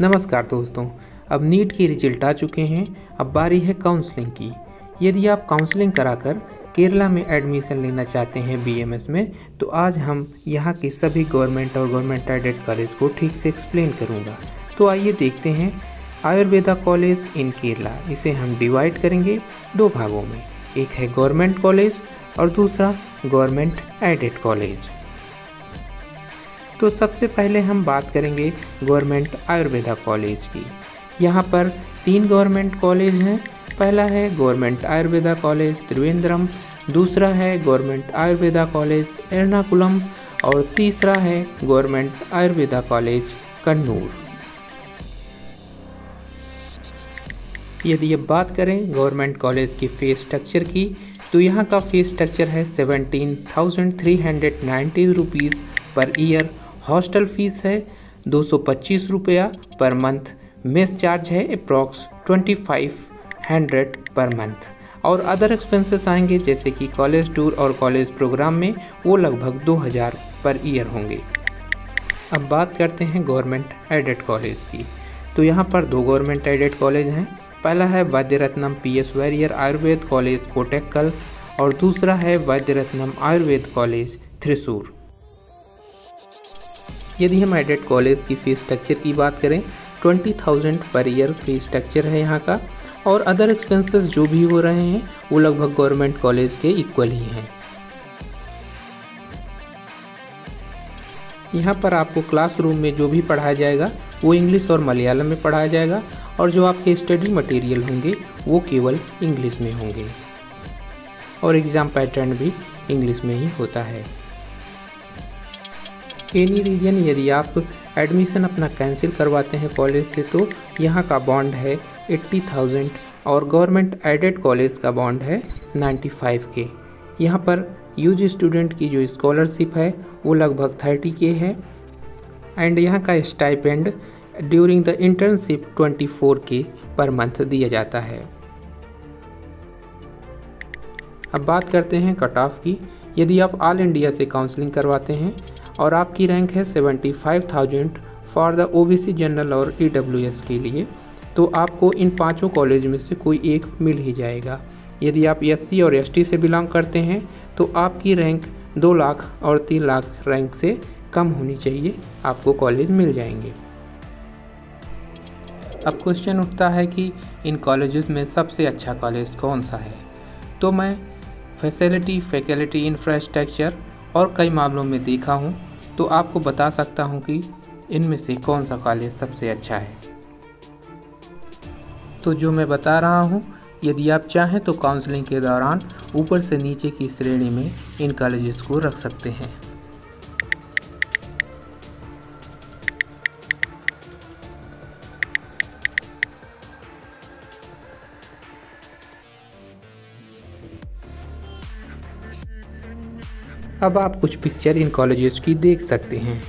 नमस्कार दोस्तों, अब नीट के रिज़ल्ट आ चुके हैं। अब बारी है काउंसलिंग की। यदि आप काउंसलिंग कराकर केरला में एडमिशन लेना चाहते हैं बीएमएस में तो आज हम यहाँ के सभी गवर्नमेंट और गवर्नमेंट एडेड कॉलेज को ठीक से एक्सप्लेन करूँगा। तो आइए देखते हैं आयुर्वेदा कॉलेज इन केरला। इसे हम डिवाइड करेंगे दो भागों में। एक है गवर्नमेंट कॉलेज और दूसरा गवर्नमेंट एडेड कॉलेज तो सबसे पहले हम बात करेंगे गवर्नमेंट आयुर्वेदा कॉलेज की। यहाँ पर तीन गवर्नमेंट कॉलेज हैं। पहला है गवर्नमेंट आयुर्वेदा कॉलेज त्रिवेंद्रम, दूसरा है गवर्नमेंट आयुर्वेदा कॉलेज एर्नाकुलम और तीसरा है गवर्नमेंट आयुर्वेदा कॉलेज कन्नूर। यदि अब बात करें गवर्नमेंट कॉलेज की फ़ीस स्ट्रक्चर की तो यहाँ का फ़ीस स्ट्रक्चर है seventeen thousand three hundred ninety rupees per year hostel fees है दो सौ पच्चीस रुपया पर मंथ। मेस चार्ज है approx twenty five hundred per month. और अदर एक्सपेंसेस आएँगे, जैसे कि कॉलेज टूर और कॉलेज प्रोग्राम में वो लगभग दो हज़ार पर ईयर होंगे। अब बात करते हैं गवर्नमेंट एडेड कॉलेज की। तो यहाँ पर दो गवर्नमेंट एडेड कॉलेज हैं। पहला है Vaidya Ratnam P S Warrier Ayurveda college Kottakkal और दूसरा है वैद्य रत्नम आयुर्वेद कॉलेज थ्रिसूर यदि हम एडेड कॉलेज की फ़ीस स्ट्रक्चर की बात करें, twenty thousand per year fees structure है यहाँ का, और अदर एक्सपेंसेस जो भी हो रहे हैं, वो लगभग गवर्नमेंट कॉलेज के इक्वल ही हैं। यहाँ पर आपको क्लासरूम में जो भी पढ़ाया जाएगा, वो इंग्लिश और मलयालम में पढ़ाया जाएगा, और जो आपके स्टडी मटेरियल होंगे, वो केवल इंग्लिश में होंगे। और एग्ज़ाम पैटर्न भी इंग्लिश में ही होता है। एनी रीजन यदि आप एडमिशन अपना कैंसिल करवाते हैं कॉलेज से तो यहाँ का बॉन्ड है एट्टी थाउज़ेंड और गवर्नमेंट एडेड कॉलेज का बॉन्ड है नाइन्टी फाइव के यहाँ पर यूज़ स्टूडेंट की जो स्कॉलरशिप है, वो लगभग थर्टी के है। एंड यहाँ का stipend during the internship twenty four K per month दिया जाता है। अब बात करते हैं कट ऑफ़ की। यदि आप ऑल इंडिया से काउंसलिंग करवाते हैं और आपकी रैंक है seventy five thousand for the O B C general और ई डब्ल्यू एस के लिए। तो आपको इन पाँचों कॉलेज में से कोई एक मिल ही जाएगा। यदि आप एस सी और एस टी से बिलोंग करते हैं तो आपकी रैंक दो लाख और तीन लाख रैंक से कम होनी चाहिए। आपको कॉलेज मिल जाएँगे। अब क्वेश्चन उठता है कि इन कॉलेजेस में सबसे अच्छा कॉलेज कौन सा है? तो मैं फैसिलिटी फैकल्टी इंफ्रास्ट्रक्चर और कई मामलों में देखा हूँ। तो आपको बता सकता हूँ कि इनमें से कौन सा कॉलेज सबसे अच्छा है। तो जो मैं बता रहा हूँ, यदि आप चाहें तो काउंसलिंग के दौरान ऊपर से नीचे की श्रेणी में इन कॉलेजेस को रख सकते हैं। अब आप कुछ पिक्चर इन कॉलेजेस की देख सकते हैं।